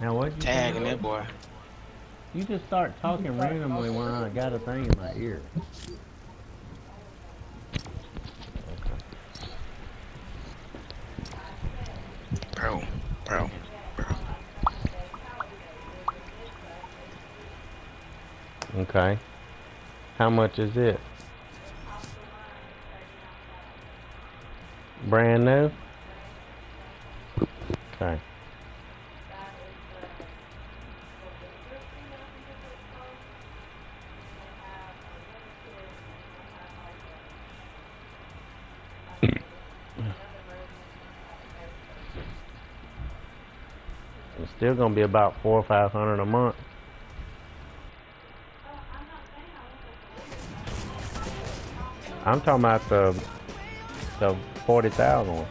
Now what? You Tagging that boy. You just start talking randomly when I got a thing in my ear. Bro, bro, bro. Okay. How much is it? Brand new? Okay. Still gonna be about four or five hundred a month. I'm talking about the the forty thousand.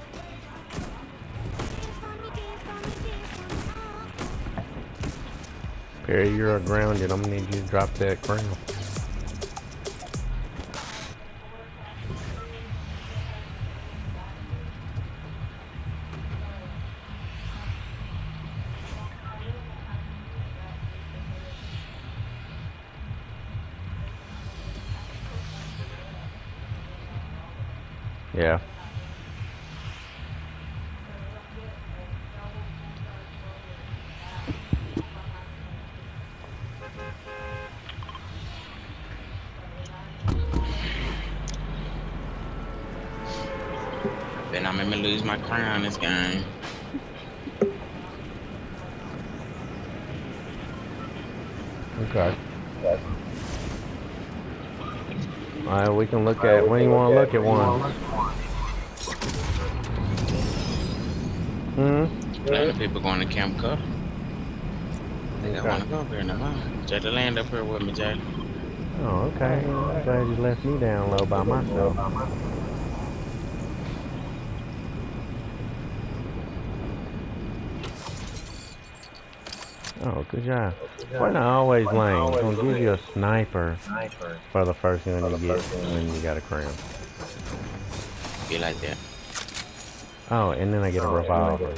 Perry, you're grounded. I'm gonna need you to drop that crown. Yeah. Then I made me lose my crown this game. Okay. Alright, we can look at when you want to look at one. Hmm. A lot of people going to Camp Cup. I think I want to go up here in a month. Jay to land up here with me, Jay. Oh, okay. I'm glad you left me down low by myself. Oh, good job. Why not always lane? It's gonna give you a sniper for the first one you get when you got a crown. Be like that. Oh, and then I oh, get a revolver.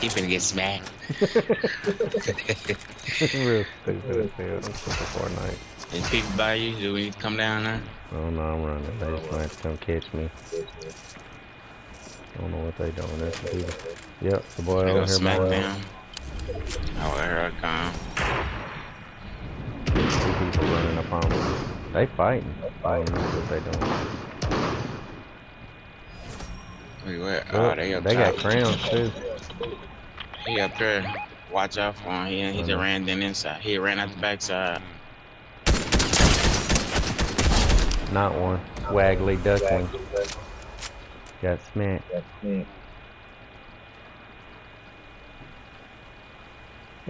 He finna get smacked. Real stupid as hell. I'm Fortnite. And people by you, do we need to come down there? Oh no, I'm running. They just might come catch me. I don't know what they doing. That's the people. Yep, the boy They over go here. smack boy. down. Oh, here I come. Two people running up on me. They fighting. I don't what they doing. Wait, where? Oh, Oh, they up they got top. crowns too. He up there. Watch out for him. He, he just know. ran down inside. He ran out the backside. Not one. Waggly duckling. Got smacked. He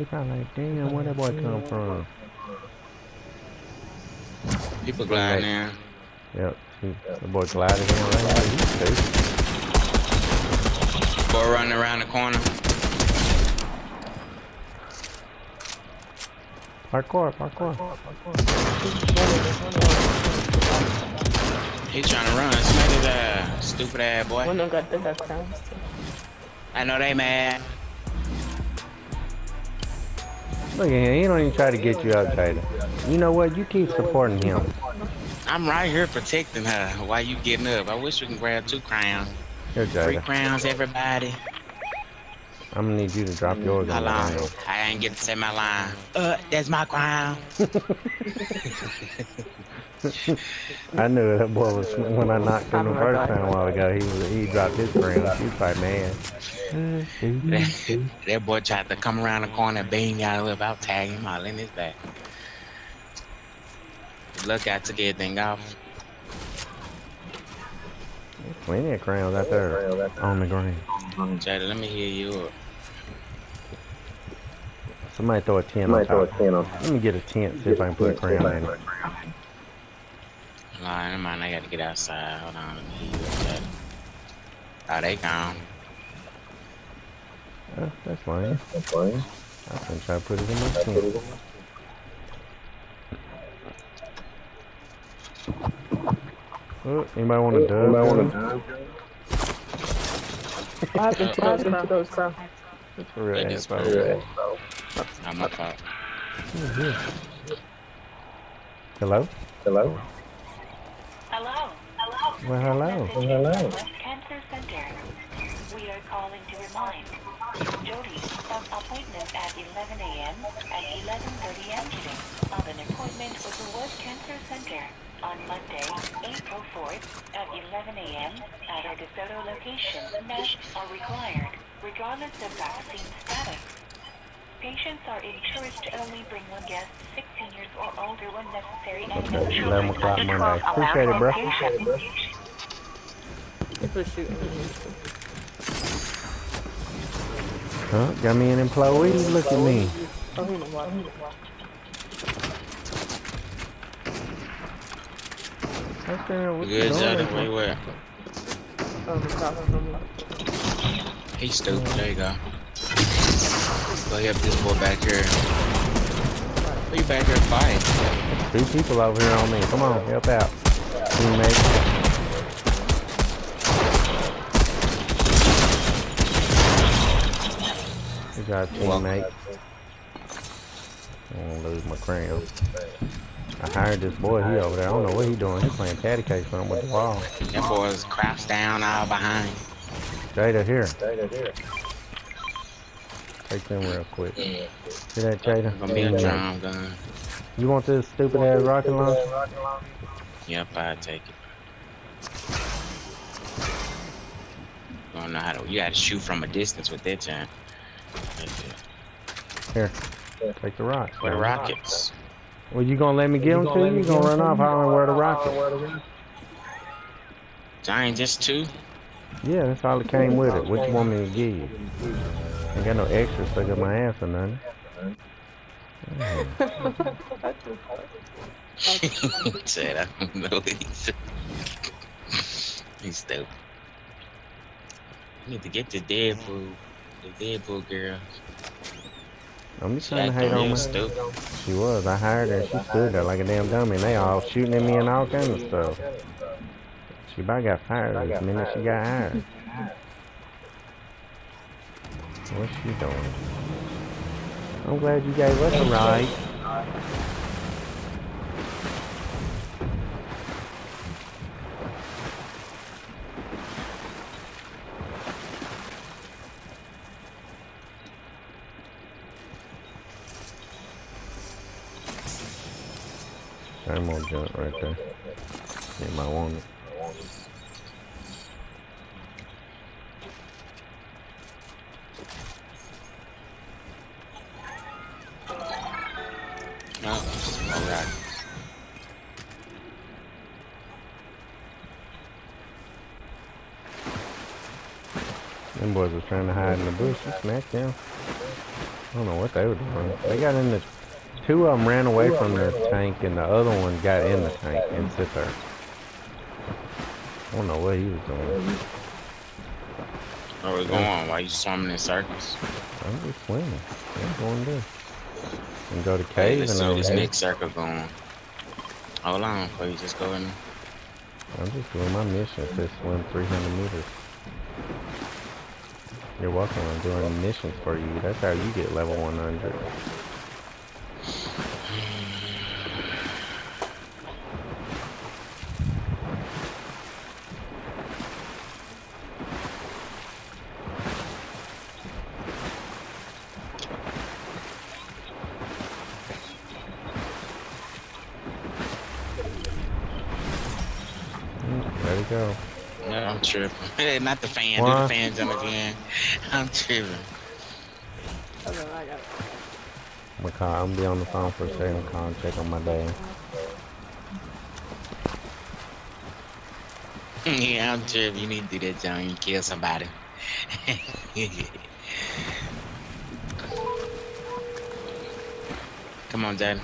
probably like, damn, where that boy come from? People gliding in. Yep. The boy glided in right here. He's stupid. Boy running around the corner. Parkour, parkour. He trying to run. Smack his ass. Stupid ass boy. One of them got, they got crowns too. I know they mad. Look at him. He don't even try to get you out, Tater. You know what? You keep supporting him. I'm right here protecting her while you getting up. I wish we can grab two crowns. Here, Three Jada. crowns, everybody. I'm gonna need you to drop yours on Hold the I ain't get to say my line. Uh, that's my crown. I knew that boy was when I knocked him the first time a while ago. He was, he dropped his crown. She was probably mad. that, that boy tried to come around the corner, bang y'all up. I'll tag him all in his back. Look, out I took everything off. Plenty of crowns out there on the ground. Jada, let me hear you up. Somebody throw a tent on top. Let me get a tent, see if I can put a crown in it. Nah, never mind. I got to get outside. Hold on. Let me hear you up, Jada. Oh, they gone. Oh, that's fine. I can try to put it in my tent. Oh, anybody want a dub? gun? What happened to those crowns? those crowns? It's a real That ass is bro. real. Not my fault. Who's this? Hello? Hello? Hello. Hello. Well, hello. Message hello. from West Cancer Center. We are calling to remind Jody of appointment at 11 a.m. and 11:30 a.m. today of an appointment with the West Cancer Center on Monday, April 4th at 11 a.m. at our DeSoto location. Masks are required, regardless of vaccine status. Patients are encouraged to only bring one guest, 16 years or older when necessary, and no children under 12 allowed Appreciate it, bro. location. We're shooting. Huh? Got me an employee? Look at me. Oh, What's down? What You good, you Jada? doing? Where you at? He's talking from the- He's stupid. There you go. Go help this boy back here. Who you back here fighting? Two people over here on me. Come on, help out. Teammate. Good job, teammate. I won't lose my crown. I hired this boy, he over there. I don't know what he doing. He playing patty cake something with the wall. That boy's crouched down all behind. Jada, here. Jada here. Take them real quick. See that, Jada? Gonna be a Teammate. drum gun. You want this stupid ass rocket launcher? Yep, I take it. Don't know how to. You gotta shoot from a distance with that time. Here. Take the rock. Where the rockets? Well, you gonna let me give them to you? You gonna run off hollering where the rocket? Giant, just two. Yeah, that's all that came with it. What you want me to give you? Ain't got no extra stuck up my ass or nothing. Said I don't know. He's, he's stupid. You need to get the Deadpool. The Deadpool girl. I'm just trying to hate on her. She was. I hired her she stood there like a damn dummy and they all shooting at me and all kind of stuff. She about got fired the minute she got hired. What's she doing? I'm glad you gave us a ride. Same old junk right there. You might want it. No, alright. Them boys was trying to hide in the bush. You smacked them. I don't know what they were doing. They got in the. Two of them ran away from the tank, and the other one got in the tank and sit there. I don't know what he was doing. Where we going? Why you swimming in circles? I'm just swimming. I'm going to. And go to Hey, cave let's and see where over this next circle going. Hold on, before you just go in. I'm just doing my mission. It says swim 300 meters. You're welcome. I'm doing missions for you. That's how you get level 100. Mm, Let it go. No, I'm tripping. Not the fan. Do Why? the fan jump again. I'm tripping. I know, I got it. I'm gonna. I'm gonna be on the phone for a second. Call and check on my dad. yeah, I'm tripping. You need to do that, John. You kill somebody. Come on, Dad.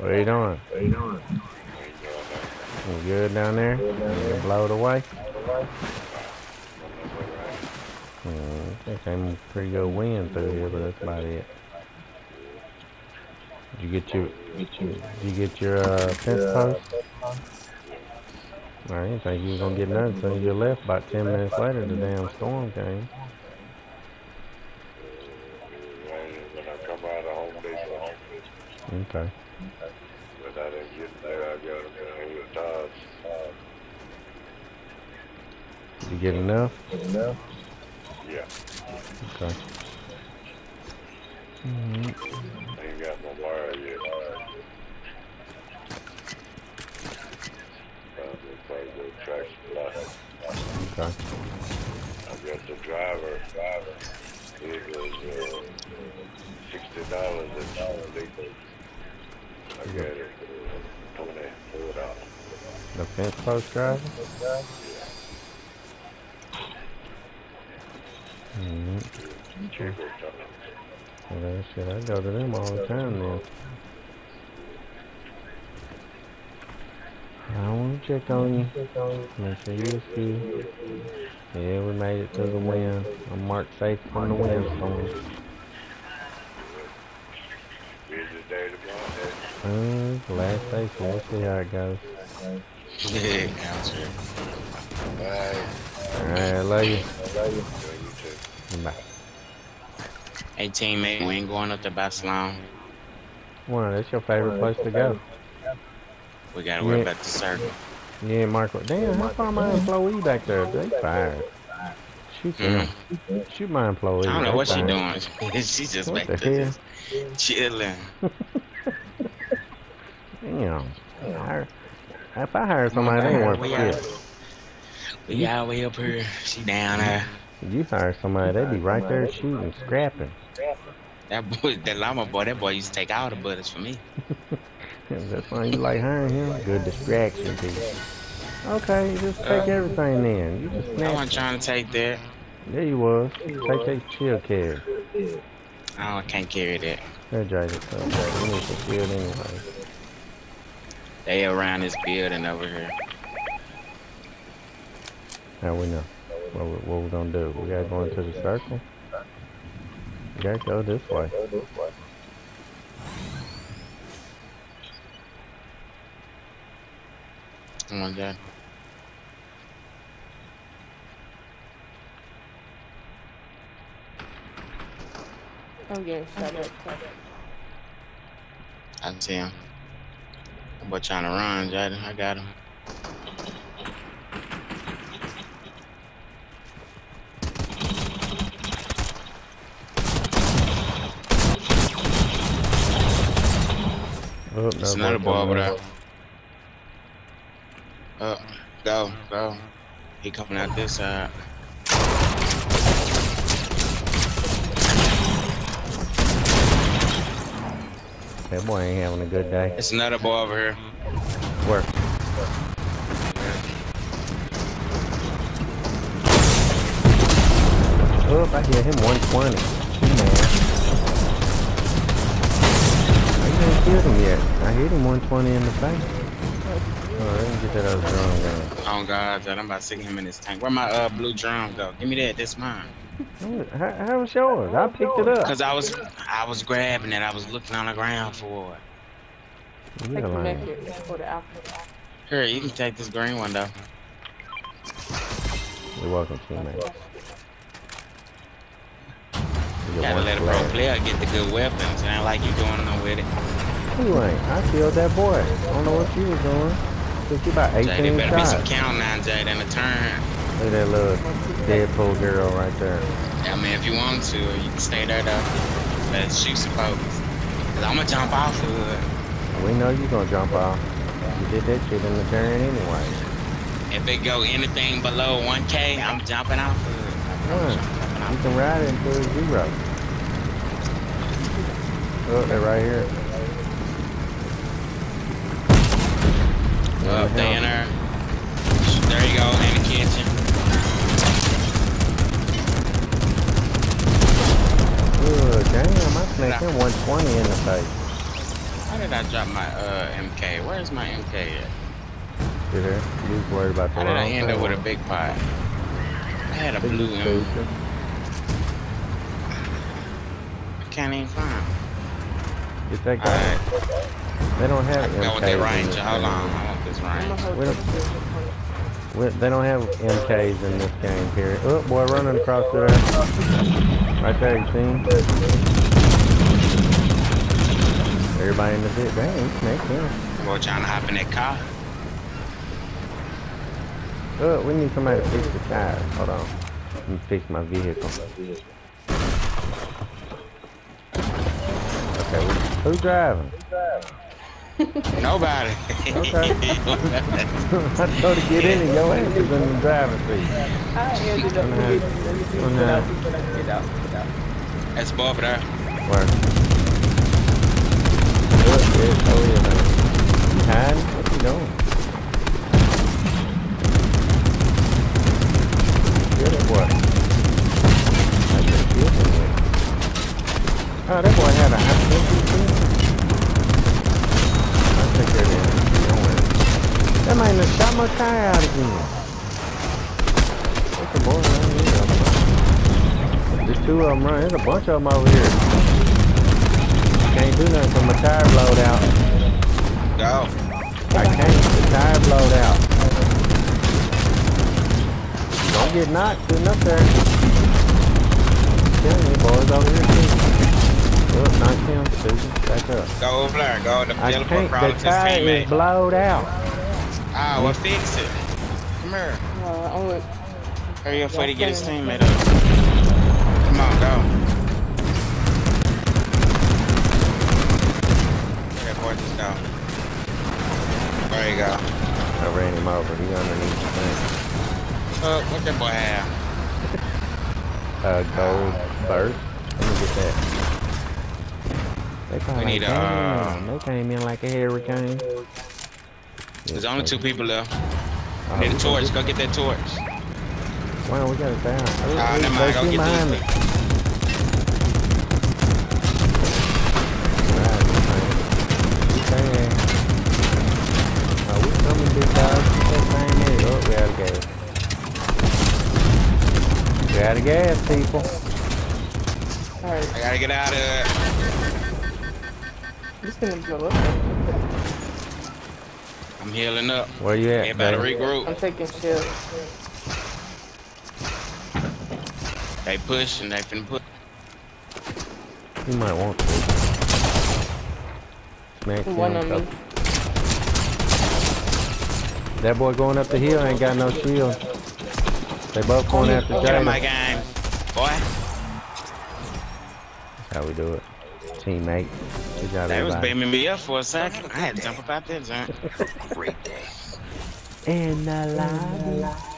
What are you doing? What are you doing? You good down there? You gonna blow it away? Hmm, I think came pretty good wind through here, but that's about it. Did you get your did you get your uh, fence post? I didn't think you was gonna get nothing until you left. About ten minutes later, the damn storm came. When, when I come out of Home Depot, Okay. but I didn't get there, I got them down here at Todd's. Did you get enough? Yeah, Okay. Mhm. ain't got no wire yet. Probably, probably Tractor Supply. Okay. I got the driver, driver. It was, uh, sixty dollars at Home Depot. I got it, uh, twenty-four dollars. The fence post driver? Mhm. Cheaper time. Well, shit, I go to them all the time then. I want to check on you. Make sure you're good. Yeah, we made it to the wind. I'm marked safe from the windstorm. Busy day tomorrow. Uh, last day, so we'll see how it goes. Yeah. Alright, love you. Love you. Bye. Hey, teammate, we ain't going up to Barcelona. Wow, that's your favorite place to go. We gotta worry Yeah. about the circle. Yeah, Marco. Damn, how far my employee back there? They fired. Shoot them. Shoot my employee. Mm. I don't know what she doing. She's just What back the there just chilling. Damn. I If I hire somebody, they ain't worth shit. We all way up here. She down there. You hire somebody, they'd be right there shooting, scrapping. That boy, that llama boy, that boy used to take all the bullets for me. That's why you like hiring him. Good distraction piece. Okay, just take Uh, everything then. You just I wasn't trying to take that. There you was. Take that shield carry. I don't, can't carry that. Hydrated stuff. You need the shield anyway. They around this building over here. How we know? What we, what we gonna do? We gotta go into the circle? We gotta go this way. Come on, Dad. I'm getting shut up. I see him. Boy trying to run, Jaden. I got him. It's uh, no, another boy, boy over there. Up, go, go. He coming out this side. out. That boy ain't having a good day. It's another boy over here. Where? Oh, I hear him 120. He mad. Killed him yet. I hit him 120 in the face. Oh, I didn't get that other drum gun. Oh God, I'm about to stick him in this tank. Where my uh blue drum go? Give me that. That's mine. How, how was yours? I picked it up. Cause I was, I was grabbing it. I was looking on the ground for it. You Take the lying. naked for the alpha. Here, you can take this green one though. You're welcome, teammate. You Gotta let a pro flag. player get the good weapons. It ain't like you doing no with it. You ain't. I killed that boy. I don't know what you was doing. Took you about Jay, there 18 better be some count now, Jay, than a turn. Look at that little Deadpool girl right there. I mean, if you want to, you can stay there though. Let's shoot some folks. Cause I'm gonna jump off of it. We know you're gonna jump off. You did that shit in the turn anyway. If it go anything below 1K, I'm jumping off of it. Huh. Jumping You can ride it until zero. Oh, they're right here. Up there in there. There you go, in the kitchen. Good, damn, I smacked him 120 in the face. How did I drop my uh MK? Where's my MK at? See there? You was worried about the How did I end up with a big pot? I had a Big blue M. stupid. I can't even find. Get that guy. Alright, They don't I have can go with that in Ranger. this Hold game. on, I want this I'm gonna Ranger. hold We don't- position for you. We- They don't have MKs in this game, period. Oh, boy, running across there. Right there, you see him? Everybody in the bit. Dang, he smacked him. Boy, trying to hop in that car. Oh, we need somebody to fix the tires. Hold on. Let me fix my vehicle. Okay, who- who's driving? Nobody. Okay. I told to get in and your ass is in the driver's seat. I ended up One getting hand. the people One that hand. people that get out. Get out. That's Bob there. Where? Look, man. You hiding? What you doing? Get it, boy. I just killed him. Oh, that boy had a Man shot my tire out again. What's the boy around here? There's two of them running. There's a bunch of them over here. Can't do nothing 'cause my tire blowed out. Go. I can't. The tire blowed out. Don't get knocked sitting up there. Me, boys over here too. Look, knock him, Susan. Back up. Go over there. Go to I can't. The tire is blowed out. Ah, well, fix it. Come here. Uh, I'm with, Hurry up before he get his teammate up. Come on, go. Okay, boy, just go. There you go. I ran him over. He underneath the thing. Uh, what that boy have? Uh, gold burst. Let me get that. They probably need, came uh, in. They came in like a hurricane. There's only two people left. Oh, Need a torch. Go get that torch. Wow, we got it down. Oh, Ah, oh, never mind. Go get behind these people. Right, man. Okay. Oh, we coming, big dog. Get thing. Oh, we out of gas. We out gas, people. alright, I gotta get out of it. this gonna blow up. I'm healing up. Where you at? Everybody baby? regroup. I'm taking shield. They push and they finna put. You might want to. Smack One him, on me. That boy going up the hill ain't got no shield. They both going after Get in my game, boy. That's how we do it. Teammate. Good job, They was everybody. beaming me up for a second. I had to jump about up out there, day. In the lobby.